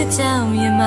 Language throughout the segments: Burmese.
ခုချစ်ချောင်းရမ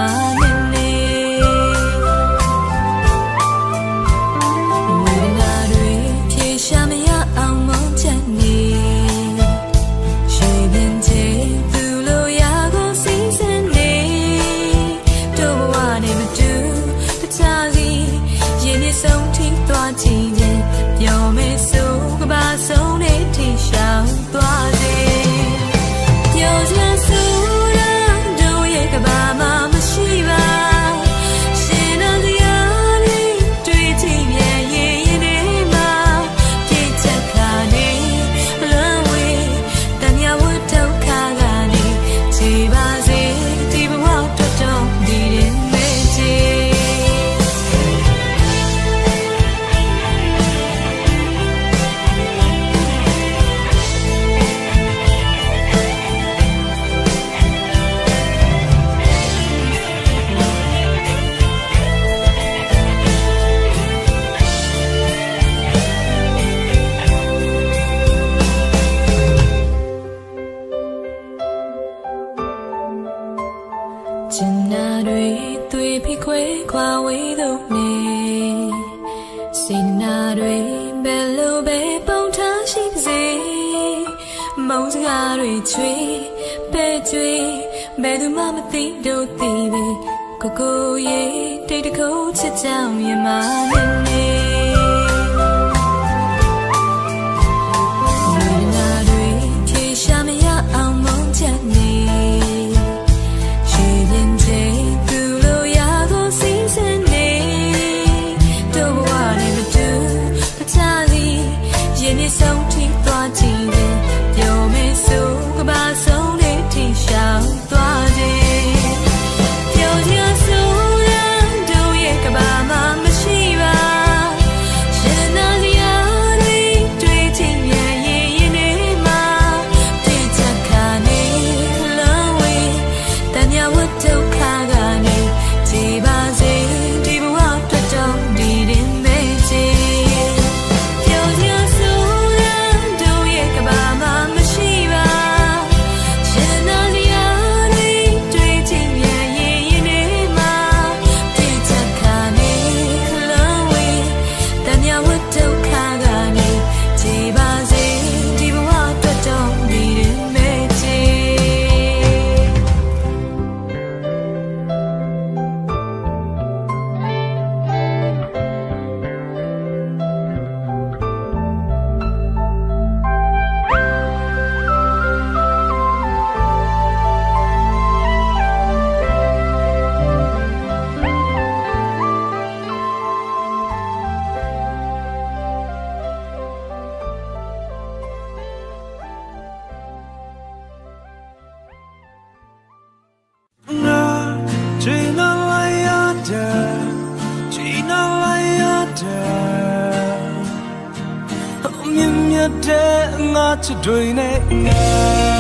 traição ချစ်တွေနဲ့ငါ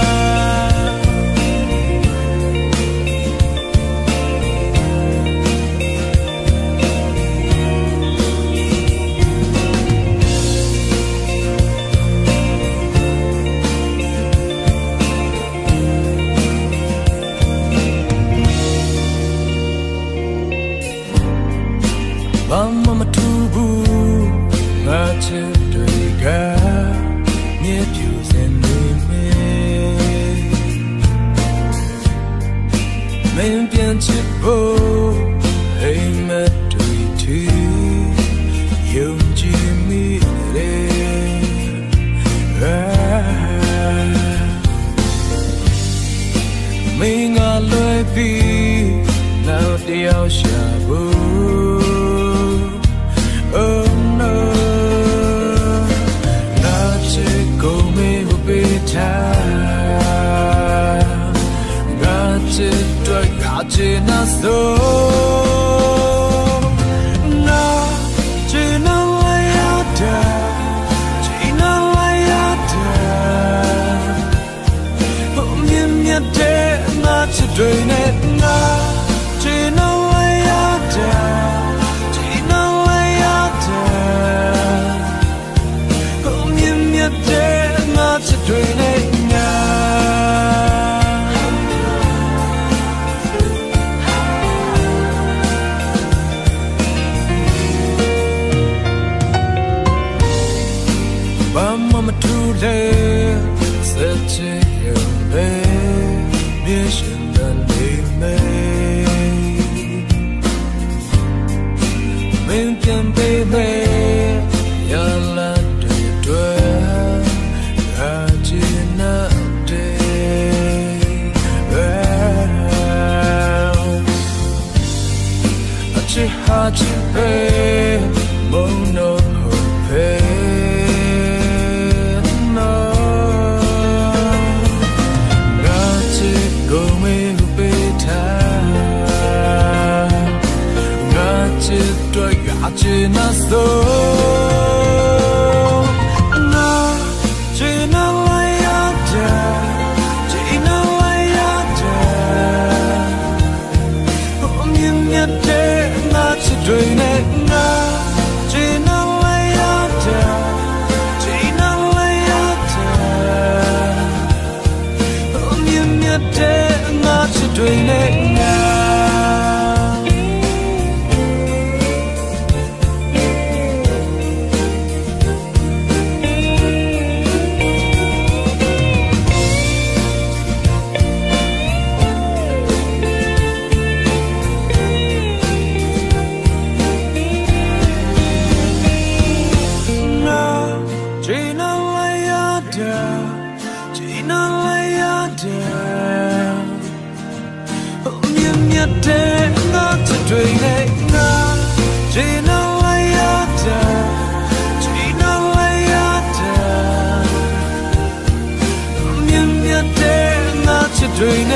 Żyj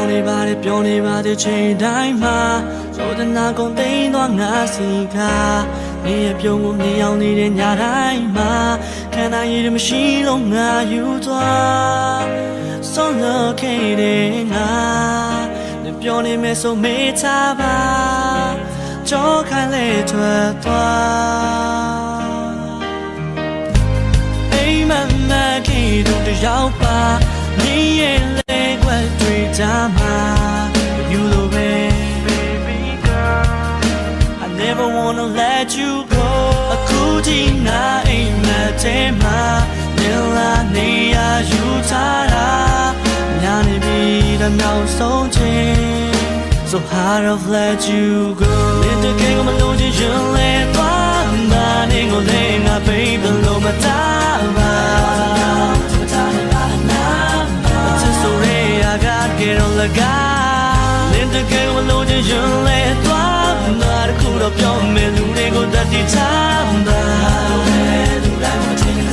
ပြောနေပါတဲ့ချိန်တိုင်းမှာရိုဒနာကုန်သိမ်းသွားငါစီကနေရပြုံးကိုနေအောင်နေတဲ့ညတိုင်းမှာခံနိုင်ရမရှိလို့ငါယူသွားဆုံးလို့ခဲ့တဲ့ငါနေပြောနေမယ်ဆိုမေးချပါကြောခိုင်းလေထွက်သွားအိမ်မမခေတို့တယောက်ပါနေရဲ့လေကွယ်တွေ့ ကြမှာ you the way baby girl I never wanna let you go အခုဒီနာအိမ်မက်ထဲမှာနေလာနေရယူထားတာညာနေပြီတဲ့နောက်ဆုံးချိန် So hard of let you go နေတကယ်ကိုမလို့ချင်ရင်လဲသွားမှာနေကိုလဲငါ baby လို့မတားပါ I got get on the guy လင်းတကယ်မလို့ချင်ရင်လဲသွားမှာတခုတော့ပြောမယ်လူတွေကိုတတ်တည်ချမ်းသာလူတိုင်းမချင်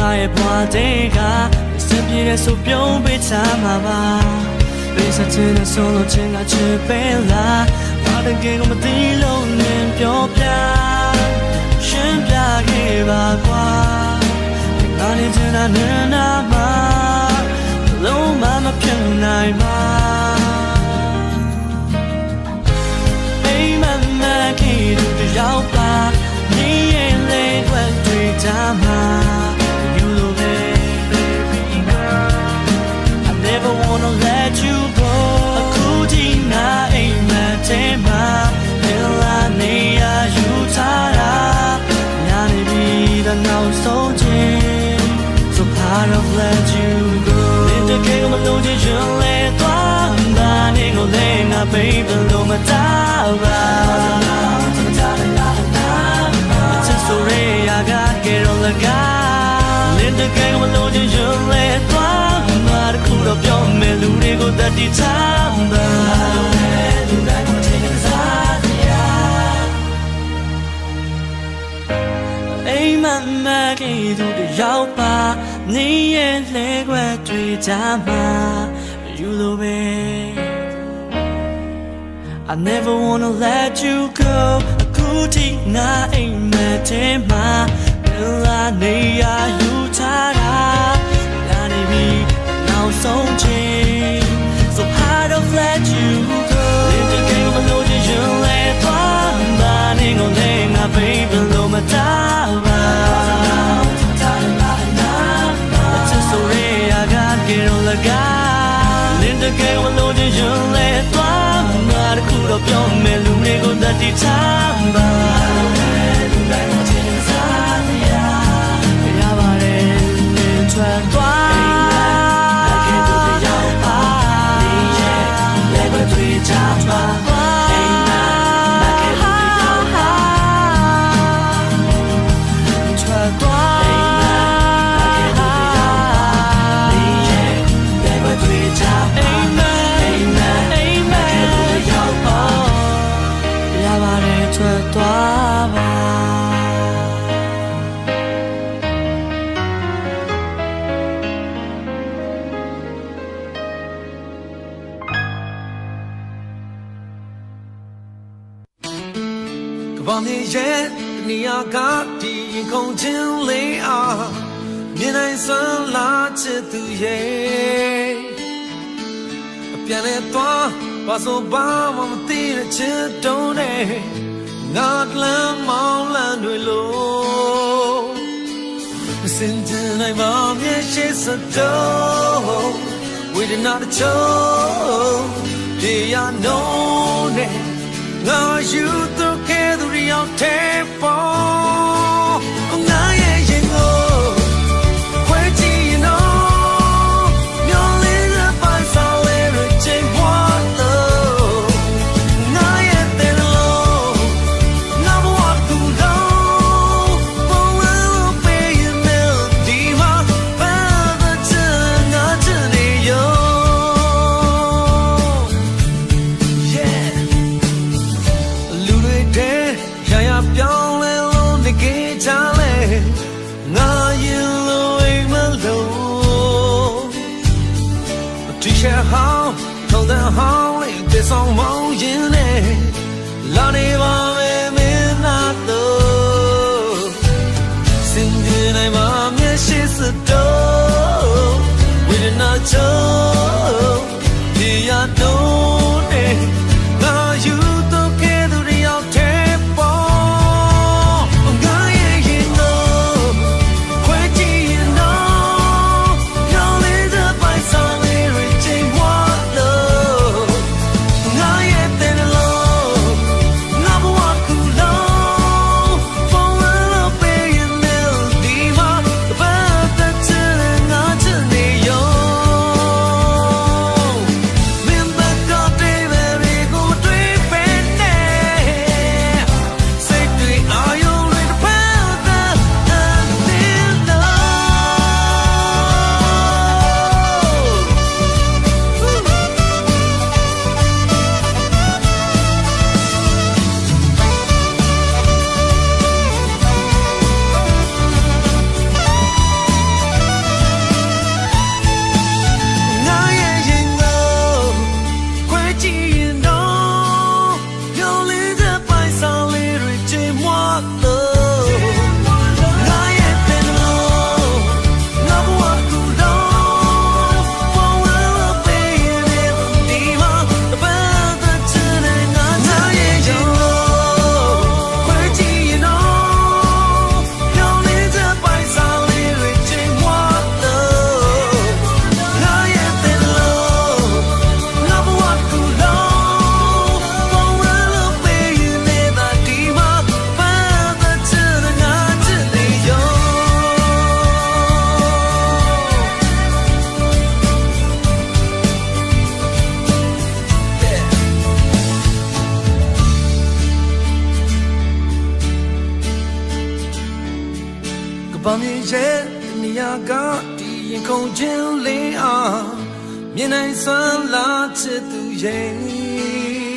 ငါရဲ့ဘဝတဲ့ကစင်ပြေတဲ့ဆိုပြုံးပေးချမှာပါပေးစချင်တဲ့ဆိုလို့ချင်တာချစ်ပဲလားဘာတကယ်ကိုမသိလို့နင်ပြောပြရှင်းပြခဲ့ပါကွာငါနေချင်တာနဲ့နာမှာလုံးမမဖြစ်နိုင်ပါအိမ်မမခေတို့တယောက်ပါ never wanna let you go အခုဒီနာအိမ်မက်ထဲမှာဘယ်လာနေရယူထားတာညာနေပြီတော့နောက်ဆုံးချင်း so part of let you go ဒီတကယ်မလို့ဒီရင်လဲသွားတာနေကိုလဲငါ baby လို့မတားပါ It's so rare I got get on the guy ဒီတကယ်မလို့ဒီ I never wanna let you go. I could take not in my name you tara Nani me now so So I don't let you 给我落进人类多么的苦都表面路里过的地摊吧。穿短。来给都得要吧，你也来个最佳吧。 ကဒီရင်ကုန်ချင်းလေးအားမြင်နိုင်စွမ်းလာချစ်သူရဲ့အပြန်လဲသွားဘာဆိုဘာမှမသိတဲ့ချစ်တုံးနဲ့ငါတလမ်းမောင်းလမ်းတွေလို့မစင်တဲ့နိုင်ပါမျက်ရှိစတော့ဝေဒနာတချို့ပြေရနှုံးနဲ့ Lord, you took every off tempo. လာချစ်သူရဲ့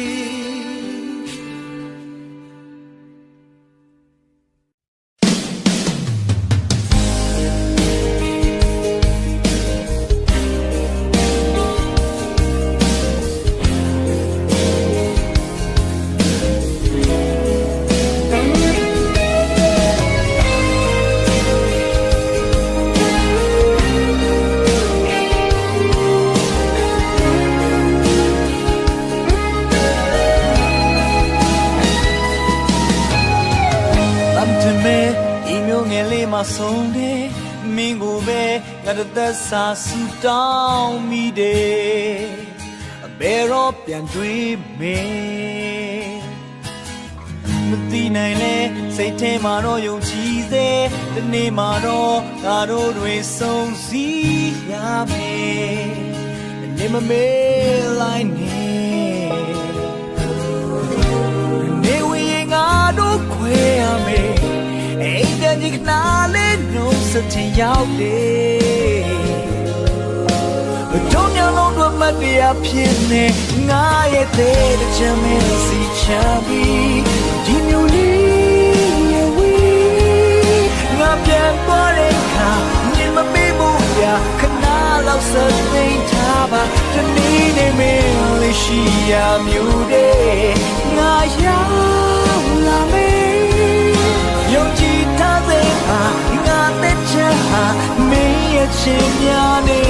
စာဆူတောင်းမိတယ်အဘယ်တော့ပြန်တွေ့မယ်မသိနိုင်လဲစိတ်ထဲမှာတော့ယုံကြည်စေဒီနေ့မှာတော့ငါတို့တွေဆုံးစည်းရမယ်နေမမေးလိုက်နေနေဝေးငါတို့ခွဲရမယ်အိမ်တဲ့ဒီကနာလေးနှုတ်စတင်ရောက်တယ် တို့ညလုံးတို့မတရားဖြစ်နေငါရဲ့တဲ့ချမ်းမင်းစီချပြီးဒီမျိုးလေးရဲ့ဝီငါပြန်ပေါ်တဲ့ခါမြင်မမေးဘူးရခဏလောက်စသိထားပါဒီနေ့နေမင်းလေးရှိရမျိုးတဲ့ငါရောက်လာမေးယုံကြည်ထားစေပါငါတဲ့ ချာမင်းရဲ့ချင်များနေ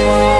ရောက်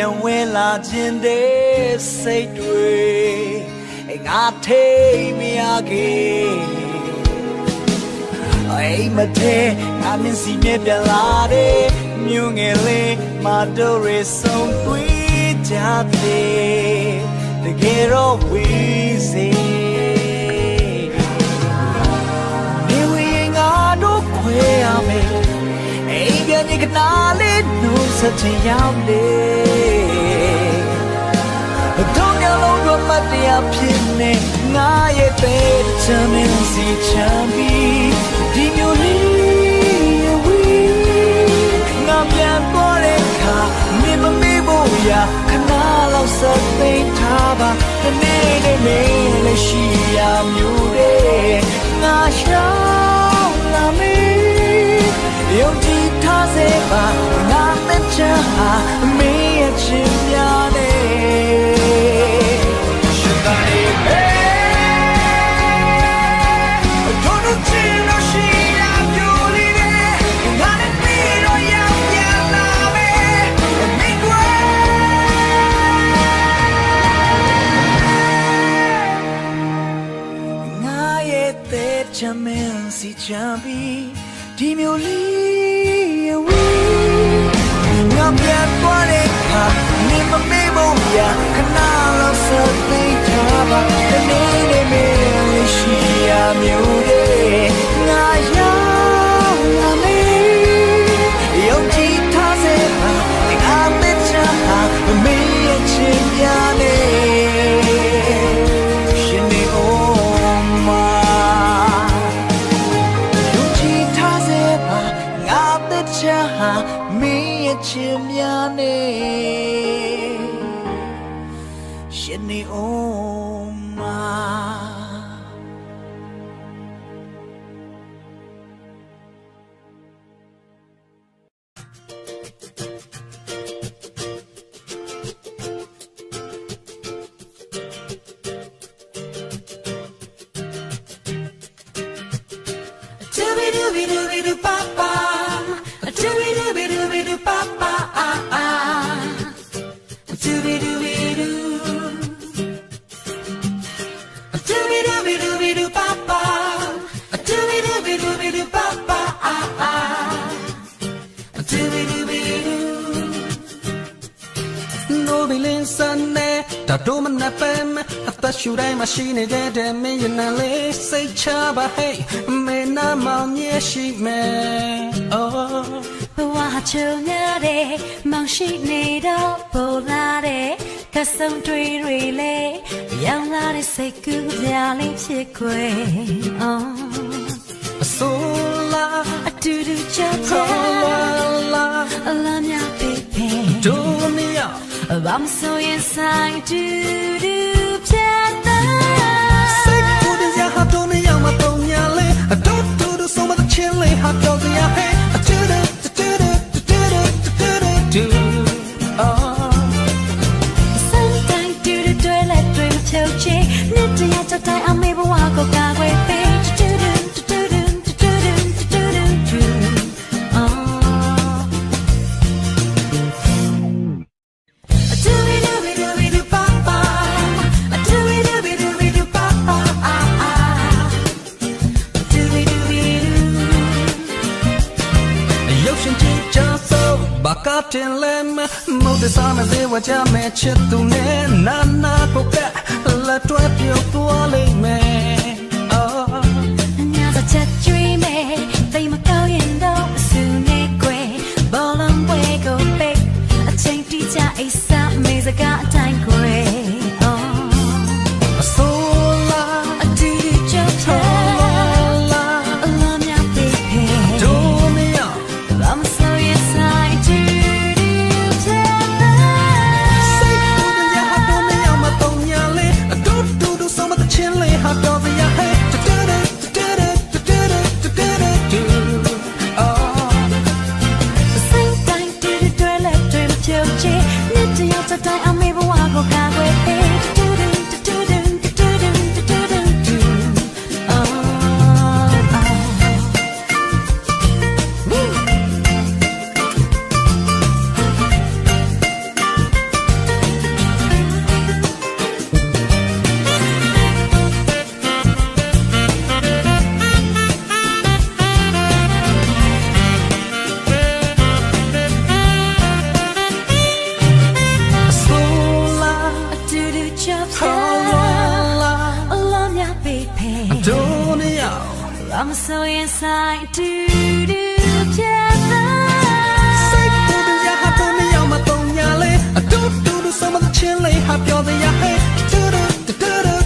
ပြန်ဝဲလာခြင်းတဲ့စိတ်တွေငါထိတ်မရခဲ့အိမ်မထဲငါမျက်စိနဲ့ပြန်လာတဲ့မြို့ငယ်လေးမတော်ရဆုံးတွေ့ကြတဲ့တကယ်တော့ဝေးစေနေဝေးငါတို့ခွဲရမယ်အိမ်ပြန်ဒီကနာလေးနှုတ် ဆက်ချင်ရောက်လေတော့ညလုံးတော့မတရားဖြစ်နေငါရဲ့တဲ့ချမ်းမင်းစီချမ်းပြီးဒီမျိုးလေးရဝီငါပြန်ပေါ်တဲ့ခါမင်းမမေးဖို့ရခဏလောက်စသိထားပါဒီနေ့နဲ့မင်းလည်းရှိရမျိုးတဲ့ငါရှောင်းလာမေးယုံကြည်ထား စေပါငါနဲ့ချာမင်းရဲ့ချင်များနေရှင်သာနေပဲတို့တို့ချင်လို့ရှိရပြိုလေးတဲ့ငါနဲ့ပြီးတော့ရောက်ပြန်လာမယ်မင်းကွယ်ငါရဲ့တဲ့ချမင်းစီချမ်းပြီးဒီမျိုးလေး ဒါတို့မနဲ့ပဲအသက်ရှူတိုင်းမှာရှိနေတဲ့တဲ့မင်းရနံလေးစိတ်ချပါဟဲ့မေနာမောင်မြဲရှိမယ် oh ဘဝချုံရတဲ့မောင်ရှိနေတော့ပိုလာတဲ့ကဆုံတွေတွေလေရောင်လာတဲ့စိတ်ကူးပြလေးဖြစ်ခွေ oh အစိုးလာအတူတူချာချာလာအလားမြပေပေတို့မ I'm so inside to do မမုတ်တစားမသေးဝကြမဲ့ချစ်သူနဲ့နာနာကိုကလက်တွဲပြုတ်သွားလိမ့်မယ် Some so inside to do ပြတာစိတ်ကိုယ်ရဟာတော့မရောက်မတော့ညာလေအတူတူဆုံးမချင်းလေးဟာပြောတဲ့ရဟဲတူတူတူတူ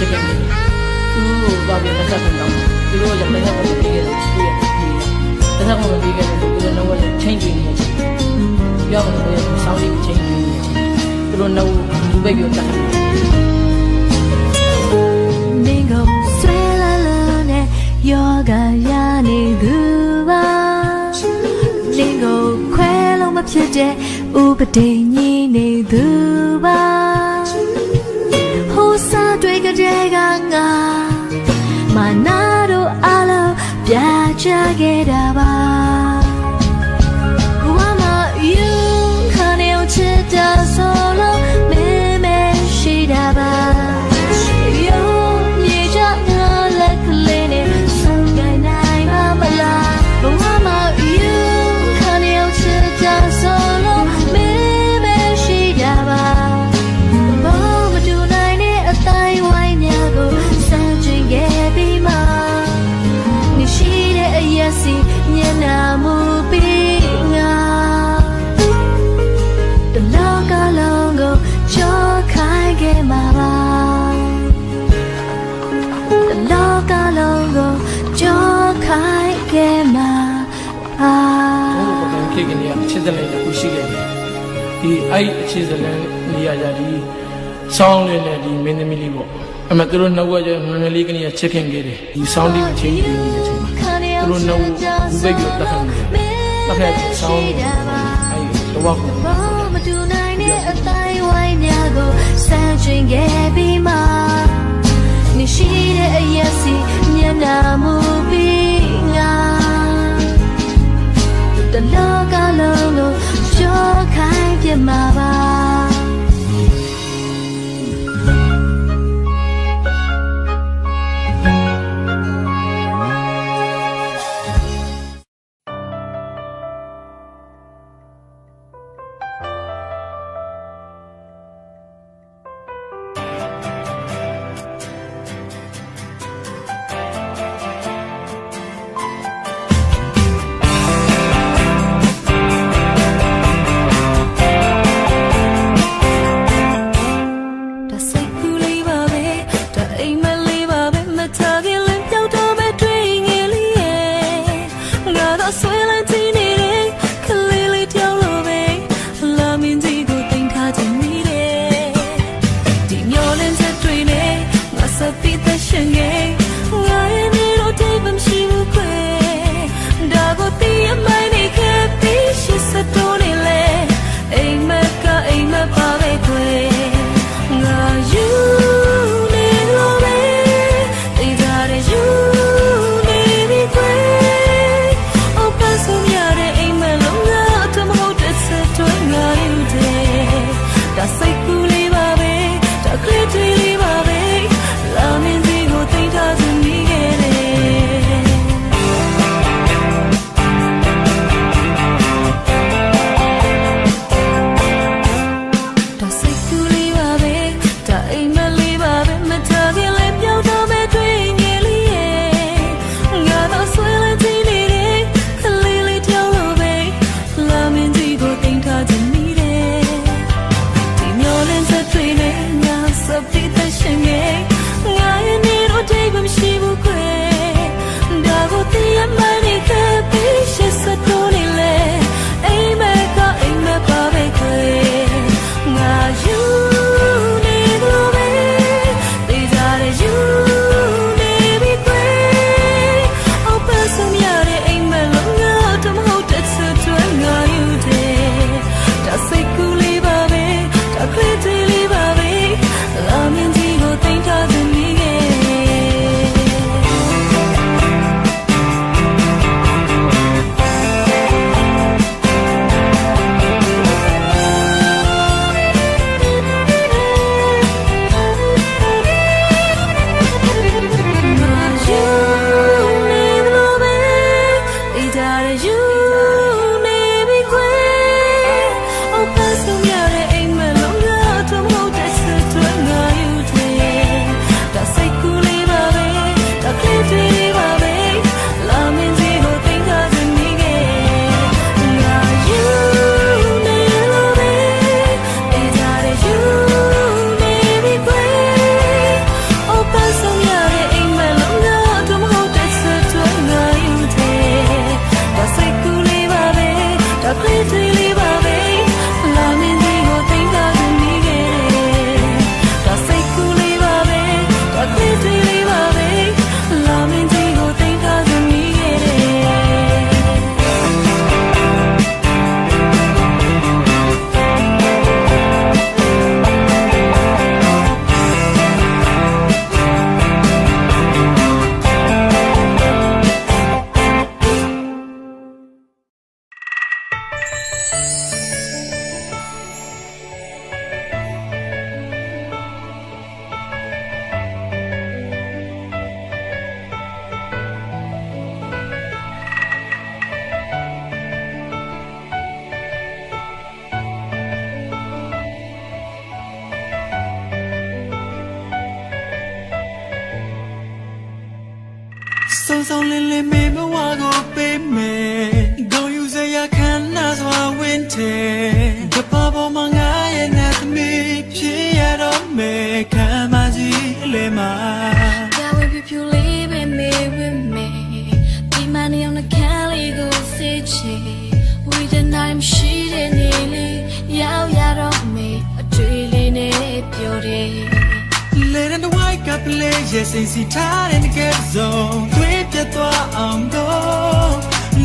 ချစ်ခဲ့တယ်သူ့ကိုတော့ပြန်ဆက်ပြန်တော့သူတို့ကလည်းဆက်ပြန်ပြီးခဲ့တယ်ရှိတယ်ဒီဆက်ဆက်ပြန်ပြီးခဲ့တယ်သူတို့တော့လည်းချိန်ကြည့်နေတယ်ပြောမှလည်းဆောင်းလေးချိန်ကြည့်နေတယ်သူတို့တော့သူ့ဘက်ပြောတာ Mingo swela lone yoga ya ne gu ba Lingo ခွဲလုံးမဖြစ်တဲ့ဥပဒေညီနေသူပါ ချခဲ့တာပါ အဲ့မဲ့သူတို့နှုတ်ကကျမင်းလေးကနေချစ်ခင်ခဲ့တယ်ဒီဆောင်းလေးကိုချိန်ကြည့်နေတဲ့အချိန်မှာသူတို့နှုတ်ဘူးပဲပြောတတ်တယ်တတ်တဲ့ဆောင်းလေးအဲ့တော့ကိုဘောမတူနိုင်တဲ့အတိုင်းဝိုင်းများကိုစမ်းကျင်ခဲ့ပြီးမှနေရှိတဲ့အရက်စီမျက်နှာမူပြီးငါတလောကလုံးကိုကြောခိုင်းပြမှာပါ ဆုံးဆုံးလင်းလင်းမေဘဝကိုပေးမယ်ဂုံယူစရာခံနာစွာဝင်းတယ်ကပပေါ်မှာငါရဲ့နဲ့သမီးဖြစ်ရတော့မယ်ခံမစီလေမှာ Yeah, we be pure living me with me. Be money on the Cali go sit We the night she didn't nearly. Yeah, yeah, don't me. A drilling it beauty. Let in the white cup lay yes ain't see tired in the get zone တွေးပြတ် သွားအောင်တော့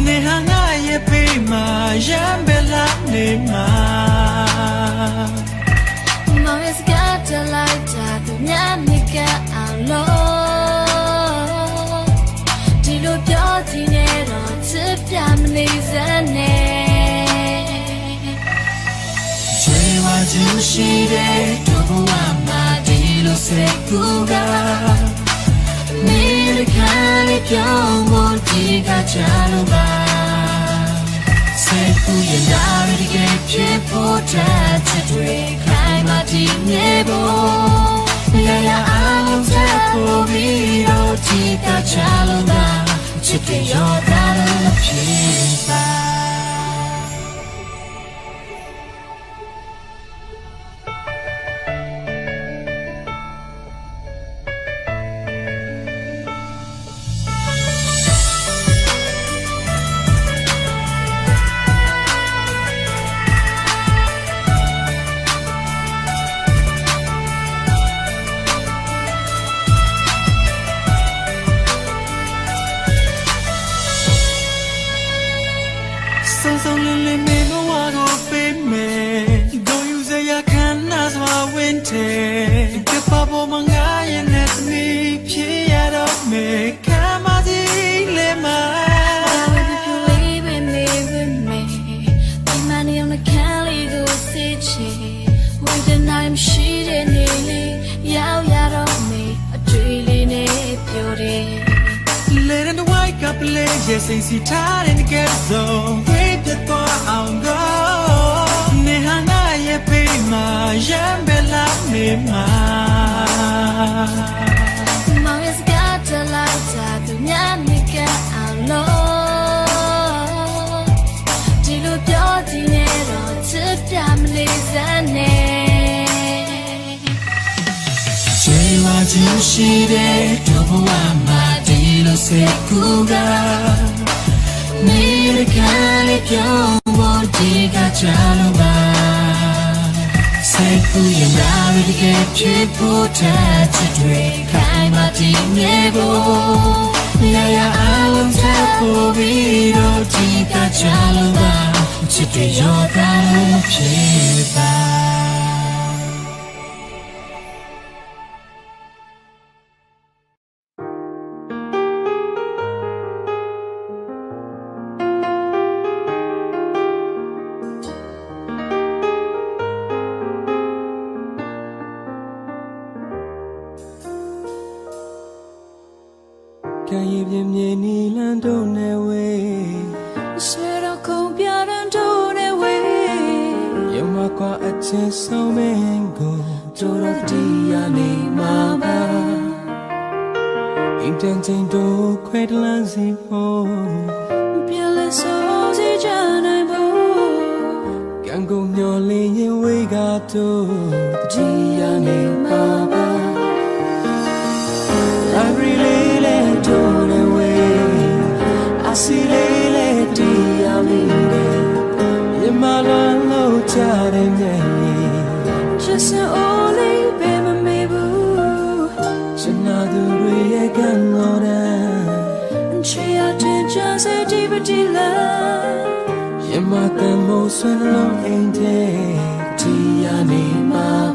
နေဟာငါရဲ့ပေးမှာရမ်းပဲလာနေမှာ Mom has got the light that the nyanika alone. Dilo beauty nero tip jam lizane. ချွေဝါကျူရှိတဲ့တို့ဘဝမှာဒီလိုစိတ်ကူကနေရခံလေးပြောင်းဖို့ဒီကချလို့ပါစိတ်ကူရလာရတဲ့ဖြစ်ဖို့တဲ့ချစ်တွေခိုင်မာတည်မြဲဖို့ရရအောင်ဆက်ဖို့ပြီးတော့ဒီကချ လို့ပါချစ်တွေရောတာလို့ in the white cup lay yes ain't see tired in the get zone ဝေးပြတ်သွားအောင်တော့နေဟာငါရဲ့ပေးမှာရမ်းပဲလာနေမှာ Mom has got the light that the nyanika alone. Dilo beauty nero tip jam lizane. ချေဝါကျူရှိတဲ့တို့ဘဝမှာဒီလိုစိတ်ကူကနေရခံလေးပြောင်းဖို့ဒီကချလို့ပါစိတ်ကူရနာရတဲ့ဖြစ်ဖို့တဲ့ချစ် တွေခိုင်မာတည်မြဲဖို့ရရအောင်ဆက်ဖို့ပြီးတော့ဒီကချလို့ပါချစ်တွေရောတာလို့ဖြစ်ပါ ကံရည်ပြင်းမြေနီလန်းတို့နဲ့ဝေး Swear to come pian do ne we. ယမကွာအချင်းဆုံးမင်းကိုတို့ရတီရနေမှာပါအင်တန်ချင်းတို့ခွဲတလန်းစီဖို့ Pian le so si janai bo. ကံကုန်မျောလင်းရင်ဝေးကတို့တီရနေမှာပါ I see lele ti amine Yemala lo chare nye Just an only be my maybe. Chana du re ye gan lo da And she out to just a deep dealer. Yema kan mo swen lo ain te ti ya ni ma ba I